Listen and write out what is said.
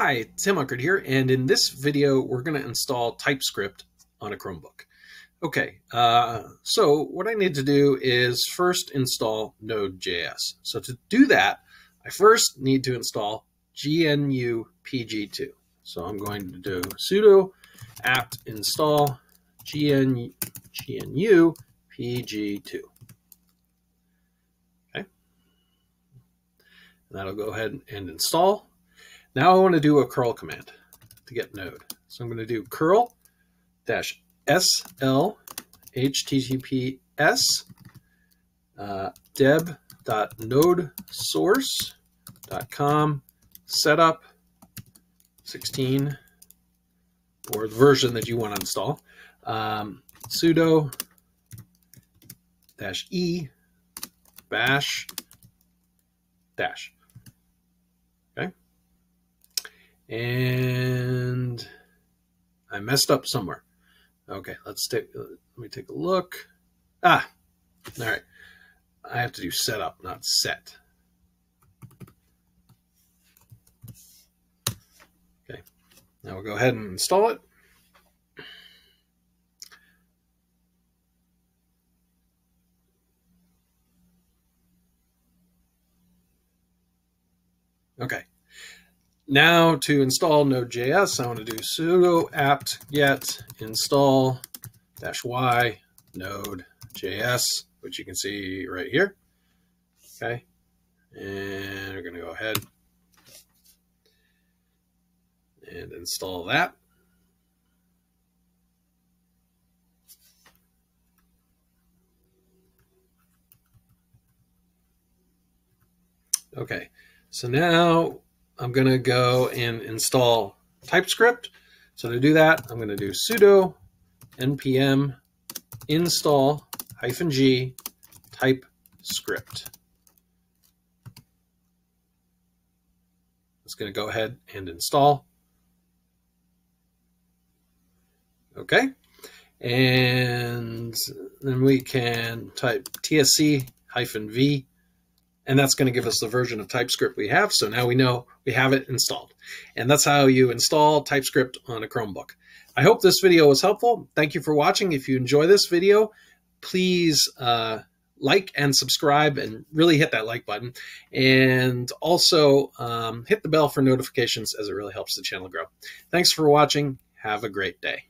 Hi, Tim Unkert here, and in this video we're going to install TypeScript on a Chromebook. Okay, uh, so what I need to do is first install Node.js. So to do that, I first need to install GNU PG2. So I'm going to do sudo apt install GNU, GNU PG2. Okay, and that'll go ahead and install. Now I want to do a curl command to get node. So I'm going to do curl dash sl https uh, deb.nodesource.com setup 16 or the version that you want to install um, sudo dash e bash dash and I messed up somewhere. Okay, let's take, let me take a look. Ah, all right. I have to do setup, not set. Okay, now we'll go ahead and install it. Okay, now to install Node.js, I want to do sudo apt get install dash y node.js, which you can see right here. Okay. And we're going to go ahead and install that. Okay, so now I'm going to go and install TypeScript. So to do that, I'm going to do sudo npm install hyphen g TypeScript. It's going to go ahead and install. Okay. And then we can type tsc hyphen v and that's going to give us the version of TypeScript we have. So now we know we have it installed. And that's how you install TypeScript on a Chromebook. I hope this video was helpful. Thank you for watching. If you enjoy this video, please uh, like and subscribe and really hit that like button. And also um, hit the bell for notifications as it really helps the channel grow. Thanks for watching. Have a great day.